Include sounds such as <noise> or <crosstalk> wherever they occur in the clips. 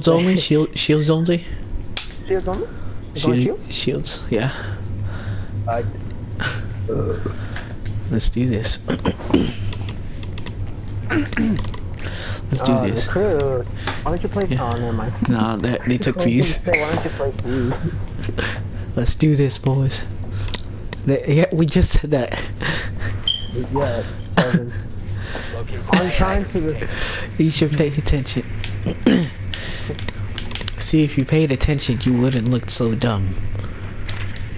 Shields <laughs> only? Shield, shields only? Shields on me? You going Shield, shield? shields, yeah. Uh, <laughs> Let's do this. <clears throat> Let's do uh, this. Why don't you play? Yeah. Oh, never mind. Nah, they, they took I was gonna these. say, Why don't you play <laughs> food? Let's do this, boys. They, yeah, we just said that. Yeah. I'm trying to. You should pay attention. <clears throat> See, if you paid attention, you wouldn't look so dumb.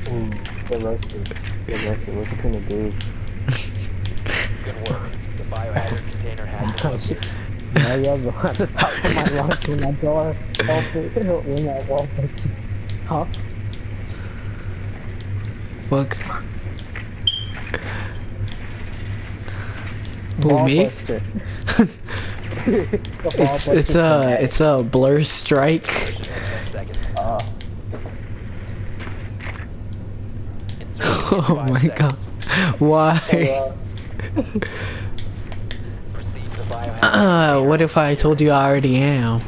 Mm, Ooh, get roasted. Get roasted. What you gonna do? Good work. The biohazard container has been shit. located. Now you have at the top of my lungs when my door open. When that wall was. Huh? Look. Who, me? <laughs> Ballbuster. <laughs> It's it's a it's a blur strike. 10 <laughs> seconds. <laughs> Uh, Insertion in Oh five my seconds. god. Why? uh, Proceed to biohazard what if I told you I already am?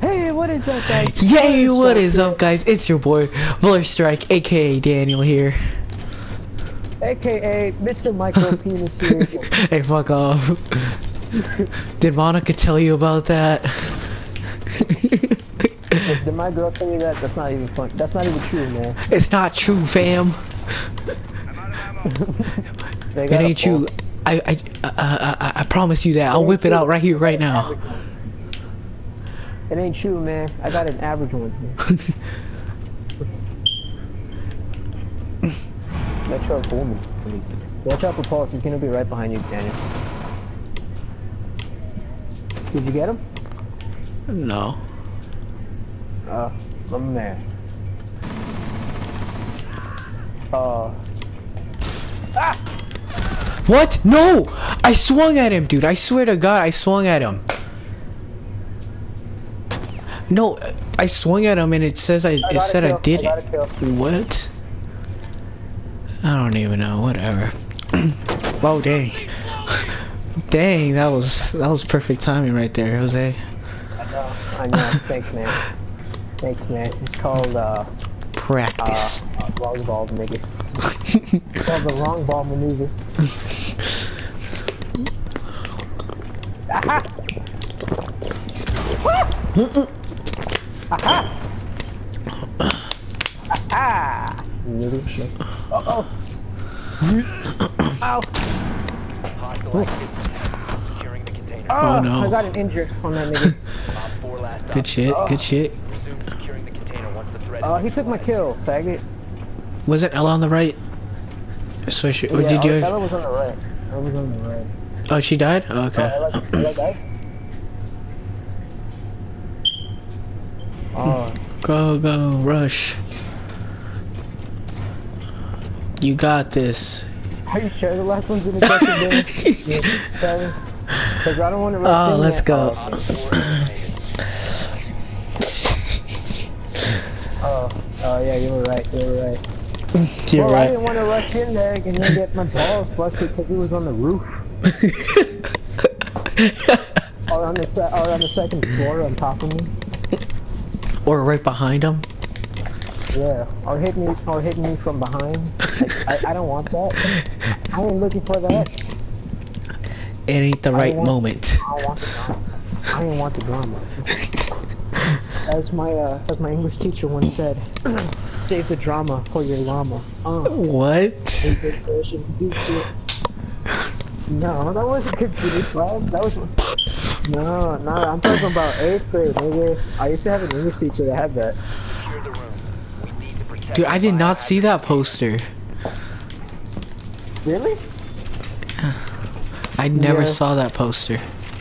hey, what is up, guys? Yay, what is up guys? It's your boy, Blur Strike, aka Daniel here. AKA Mr. Micro Penis here. hey, fuck off. Did Monica tell you about that? Did my girl tell you that? That's not even fun. That's not even true, man. it's not true, fam. <laughs> It ain't true. I, I, I, I, I promise you that. I'll whip it out right here, right now. It ain't true, man. I got an average one. <laughs> Watch out for me. Watch out for Paul. He's gonna be right behind you, Daniel. Did you get him? No. Uh, my man. Uh, Ah! What? No! I swung at him, dude. I swear to God, I swung at him. No, I swung at him and it says I, I it said I did got it. What? I don't even know. Whatever. <clears throat> oh dang. Dang, that was that was perfect timing right there, Jose. I know. I know. Thanks, man. Thanks, man. It's called uh, uh, Practice. uh wrong ball niggas. <laughs> It's called the wrong ball maneuver. Aha! Aha! Aha! Little shit. Uh oh. Ow! Hostile activity. Securing the container. Oh, oh, no. I got an injured on that nigga. Op 4 last good shit. Good uh, shit. Resume securing the container once the threat Oh, is uh, he took my kill, faggot. Was it Ela on the right? Switch it. Or yeah, did you? Ela was on the right. Ela was on the right. Oh, she died. Oh, okay. Uh, Ela, Ela died? Oh, Go, go, rush. You got this. Are you sure the last one's in the second game? Because I don't want to rush Oh, let's go. Op 4 eliminated. <laughs> Oh, oh yeah, you were right. You were right. <laughs> You're well, I didn't want to rush in there and then get my balls busted because he was on the roof <laughs> or on the or on the second floor on top of me. or right behind him. Yeah, or hit me, or hit me from behind. Like, I, I don't want that. I ain't looking for that. It ain't the right want- moment. I don't want the drama. I want the drama. <laughs> As my uh, as my English teacher once said, <clears throat> save the drama for your llama. Uh, What? English version, do shit. No, that wasn't computer class. That was. No, no, I'm talking about eighth grade, nigga. I used to have an English teacher that had that. Secure the room. We need to protect Dude, I did not see that poster. Really? I never Yeah. saw that poster.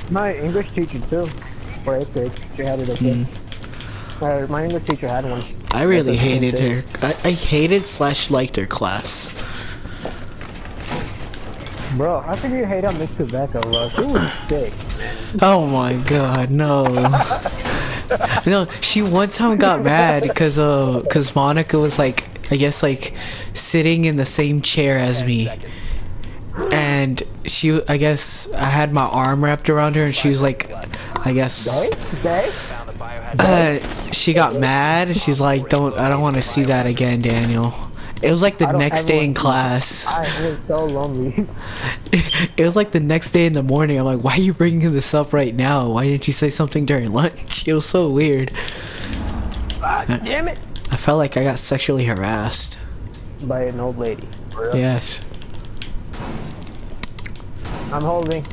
My English teacher too. For eighth grade, she had it okay. Mm. Uh, my English teacher had one. I really That's the same hated her. I, I hated slash liked her class. Bro, how could you hate on Miss Quebeca, bro? She was sick. <laughs> Oh my god, no. <laughs> no, she one time got mad because uh, cause Monica was like, I guess like, sitting in the same chair as me, and she, I guess I had my arm wrapped around her, and she was like, I guess. Uh, she got mad. She's like, "Don't. I don't want to see that again, Daniel." It was like the next day in class. <laughs> I am so lonely. <laughs> it was like the next day in the morning. I'm like, "Why are you bringing this up right now? Why didn't you say something during lunch?" <laughs> It was so weird. Ah, damn it! I felt like I got sexually harassed. By an old lady. Yes. I'm holding.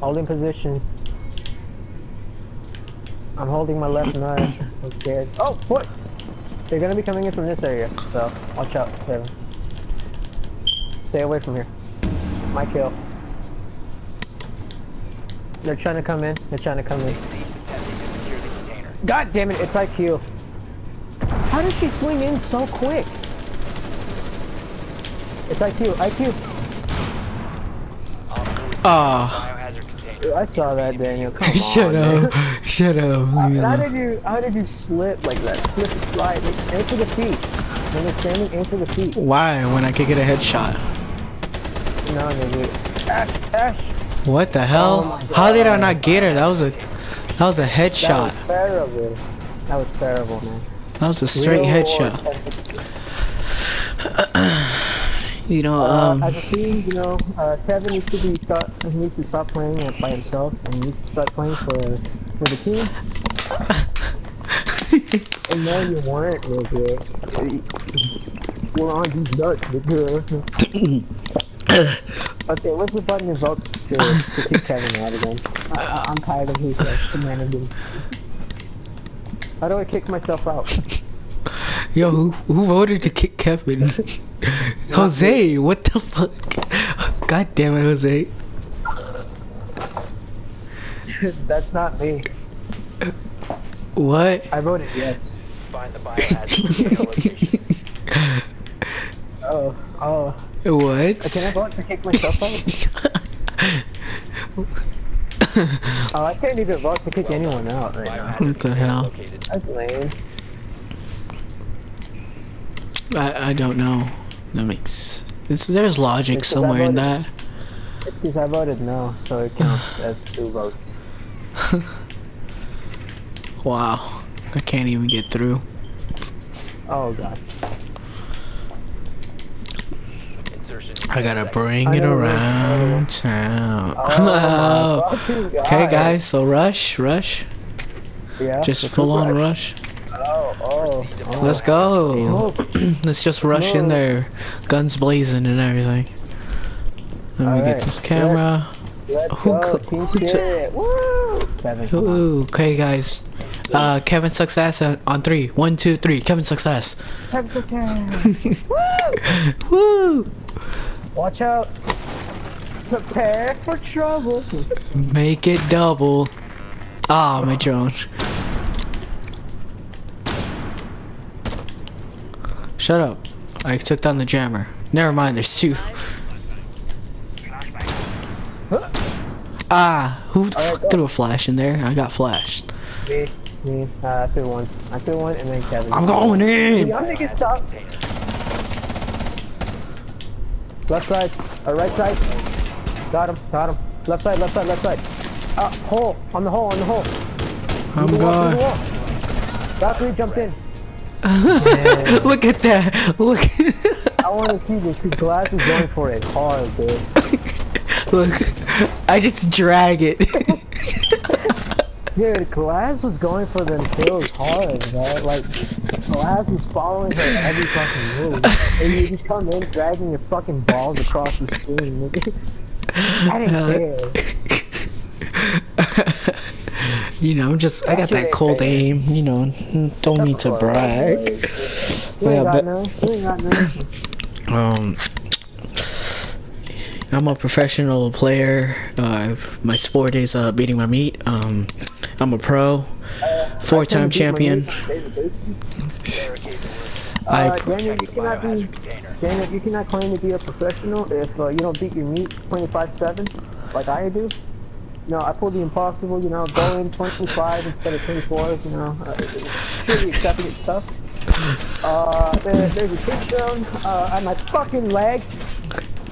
Holding position. I'm holding my left nut. I'm scared. Oh, boy! They're gonna be coming in from this area, so watch out, Kevin. Stay away from here. My kill. They're trying to come in. They're trying to come in. God damn it, it's IQ. How did she swing in so quick? It's IQ, IQ. Op 4 is Ah. container. I saw that, Daniel. Come <laughs> on. Shut man. up. <laughs> Shut up. How, how did you how did you slip like that? Slip and slide. Like, aim for the feet. When you're standing, aim for the feet. Why? When I could get a headshot. No, nigga. Ash, Ash. What the hell? Oh How did I not get her? That was a that was a headshot. That was terrible. That was terrible, man. That was a straight Real headshot. <clears throat> <clears throat> You know, Uh, um as a team, you know, uh, Kevin needs to be start. He needs to stop playing by himself, and he needs to start playing for for the team. <laughs> And no, you weren't, nigga. We're on these nuts, nigga. <coughs> okay, what's the button to vote to, to kick Kevin out again? I, I'm tired of his uh, shenanigans. How do I kick myself out? <laughs> Yo, who who voted to kick Kevin? <laughs> Jose, what the fuck? God damn it, Jose. That's not me. What? I voted yes. Find the biohazard. <laughs> Oh, oh. What? Can I vote to kick myself out? <laughs> Oh, I can't even vote to kick anyone out right now. What the hell? That's lame. I I don't know. That makes it's, there's logic Because I somewhere in that. It's because I voted no, so it counts <sighs> as two votes. <laughs> wow, I can't even get through. Oh god. I gotta bring I it know, right? around oh, town. Oh, <laughs> okay, guys. So rush, rush, Yeah. just full on rush. rush. Oh, oh, oh. Let's go. <clears throat> Let's just rush in there, guns blazing and everything. Let me get this camera. Let's Who go. co- Team who took- spirit. Woo! Kevin. Ooh, okay, guys. Uh, Kevin success on on three. One, two, three. Kevin success. Kevin, Kevin. <laughs> Woo! Woo! Watch out. Prepare for trouble. Make it double. Ah, my drone. Shut up. I took down the jammer. Never mind, there's two. Ah, who the Alright, threw a flash in there? I got flashed. Me, me. Uh, I threw one. I threw one, and then Kevin. I'm going in! Y'all niggas stop. Left side, or right side. Got him, got him. Left side, left side, left side. Uh, hole, on the hole, on the hole. I'm Through the wall, going. wall. Valkyrie jumped in. <laughs> Look at that! Look I want to see this. His glass is going for it hard, dude. <laughs> Look. I just drag it. Dude, Glaz was going for them kills hard, man. Like, Glaz was following her every fucking move. And you just come in dragging your fucking balls across the screen, nigga. <laughs> I didn't care. You know, just I got that cold aim. You know, don't need to brag. Yeah, but- none. You ain't got none. Um, I'm a professional player. Uh, my sport is uh, beating my meat. Um, I'm a pro, four-time champion. Room. I Uh, Daniel, you cannot be. Daniel, you cannot claim to be a professional if uh, you don't beat your meat 25-7, like I do. No, I pulled the impossible, you know, go in 25 instead of 24, you know, uh, truly accepting it stuff. Uh, there, there's a kick zone, uh, on my fucking legs,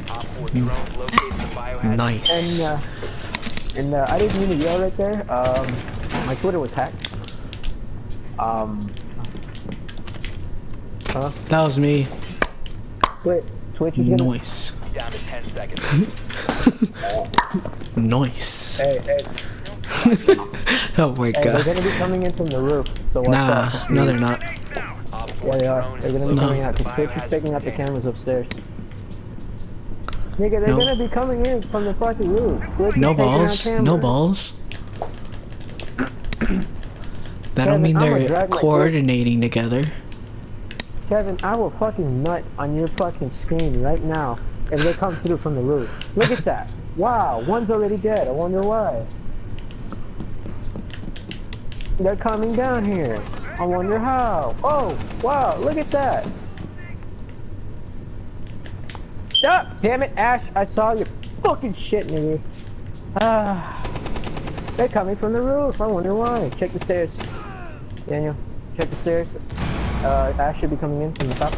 Op 4 drone locates the biohazard Nice. and, uh, and, uh, I didn't mean to yell right there, um, my Twitter was hacked. Um. Huh? That was me. Wait, Twitch is gonna. Noise. Down to 10 seconds. <laughs> Noise. Hey, hey, <laughs> oh my hey, they're god. gonna be coming in from the roof. So Nah, out. no they're not. Yeah, they are. They're gonna be No. coming out because Twitch is taking out the cameras upstairs. Nigga, they're No. gonna be coming in from the fucking roof. Twitch No balls. No balls. That don't mean they're coordinating together. Kevin, I will fucking nut on your fucking screen right now if they come through from the roof. Look at that. Wow, one's already dead. I wonder why. They're coming down here. I wonder how. Oh, wow, look at that. Ah, damn it, Ash. I saw your fucking shit, nigga. Ah. They're coming from the roof. I wonder why. Check the stairs. Daniel, check the stairs. Uh, Ash should be coming in from the top.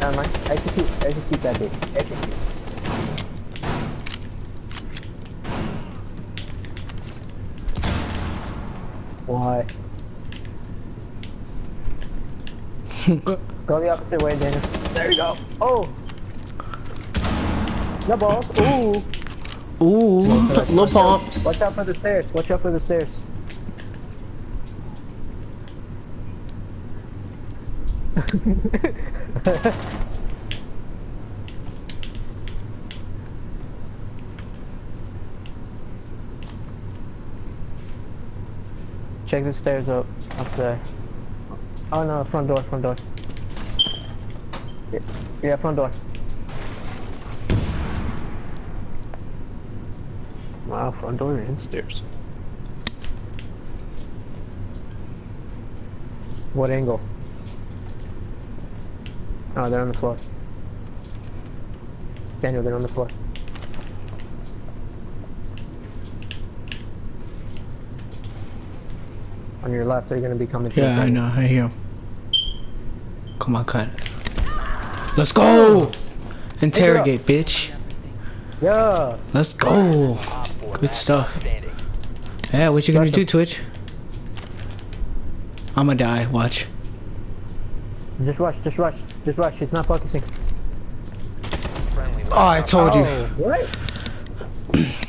Never mind. I can keep, I Execute. Execute that bitch. Execute. Why? <laughs> Go the opposite way, Daniel. There you go. Oh! No balls. Ooh! Ooh, little pump. Watch out for the stairs. Watch out for the stairs. <laughs> Check the stairs up up there. Oh no, front door, front door. Yeah, yeah front door. Wow, front door and stairs. What angle? Oh, they're on the floor. Daniel, they're on the floor. On your left, they're gonna be coming to Yeah. I know. I hear. Come on, cut. Let's go. Interrogate, bitch. Yeah! Let's go. Good stuff. Yeah, what you gonna do, Twitch? I'ma die. Watch. Just rush, just rush, just rush. He's not focusing. Oh, I told you. Oh, what?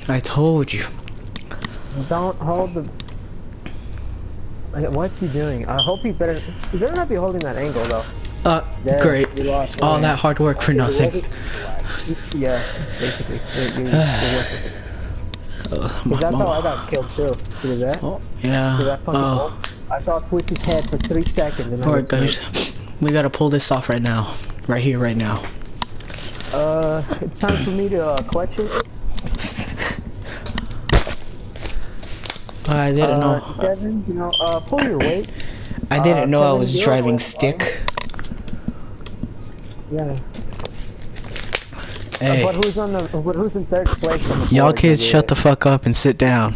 I told you. Don't hold the. What's he doing? I hope he better. He better not be holding that angle though. Uh, great. All that hard work for nothing. Yeah, basically. You're, you're, you're worth it. Ugh, 'Cause my that's how I got killed too. See that? Oh, See yeah. that Oh. I saw Twitch's head for three seconds and I alright, was guys. We gotta pull this off right now. Right here, right now. Uh, it's time for me to uh, clutch it. <laughs> I didn't uh, know. Devin, you know, uh, pull your weight. I didn't uh, know I was driving stick. Yeah. Hey, But who's on the? But who's in third place? Y'all kids, shut the fuck up and sit down.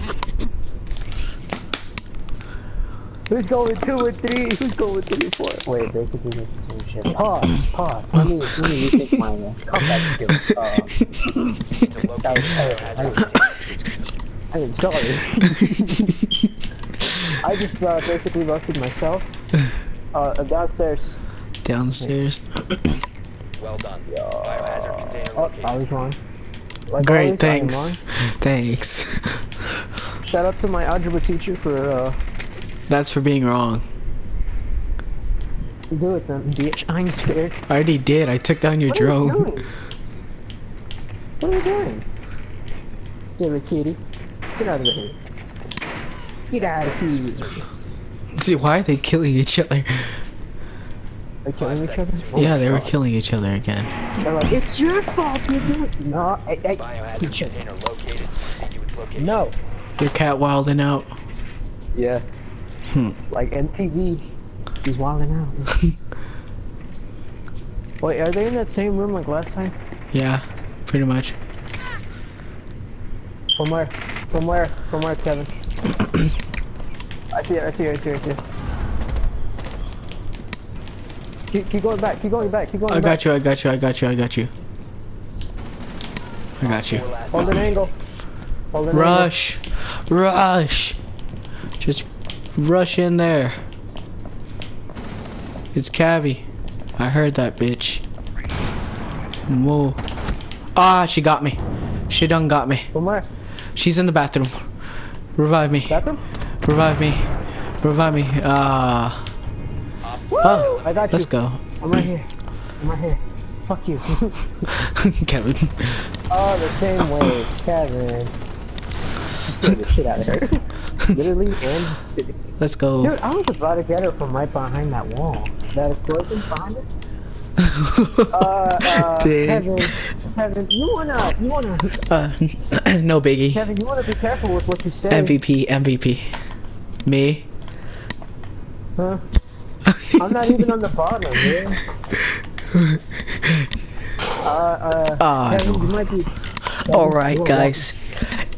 Who's going two and three? Who's going three and four? Wait, basically this is the same shit. Pause, pause. Let me, let me rethink my uh, comeback skills. Uh, to locate that was terrible. I, I am sorry. I just uh, basically roasted myself. Uh, downstairs. Downstairs. Well done. Biohazard container Oh, I was wrong. Like Great, always, I am thanks. Thanks. Shout out to my algebra teacher for uh, That's for being wrong. do it then, bitch. I'm scared. I already did. I took down your What are you drone. doing? What are you doing? Silly kitty. Get out of here. Get out of here. See, why are they killing each other? They're killing each other? Oh yeah, they were killing each other again. They're like, it's your fault, you do it. No, I, I, Biohazard each other. located. Continue its location. No. Your cat wilding out. Yeah. Hmm. Like MTV. She's wilding out. <laughs> Wait, are they in that same room like last time? Yeah, pretty much. From where? From where? From where, Kevin? <clears throat> I see it, I see it, I see it, I see it. Keep, keep going back, keep going back, keep going I back. I got you, I got you, I got you, I got you. I got you. Hold an angle. Hold an angle. Rush! Rush! Rush in there. It's Cavi. I heard that bitch. Whoa. Ah, she got me. She done got me. Where? She's in the bathroom. Revive me. Bathroom? Revive me. Revive me. Ah. oh, I got let's you. go. I'm right here. I'm right here. Fuck you. <laughs> Kevin. oh, the same way. Kevin. Scared the shit out of her. <laughs> Literally and Let's go. Dude, I was about to get her from right behind that wall. That explosion behind it. <laughs> Uh, uh, Kevin, Kevin, you wanna, you wanna, Uh, <clears throat> no biggie. Kevin, you wanna be careful with what you say. MVP, MVP. Me. Huh? <laughs> I'm not even on the bottom, man. Uh, uh, Ah, Kevin, no. you might be. All right, guys.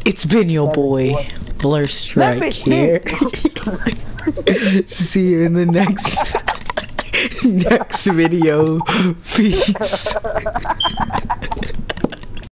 It's been your boy, Blur Strike here. <laughs> See you in the next <laughs> next video. Peace. <laughs>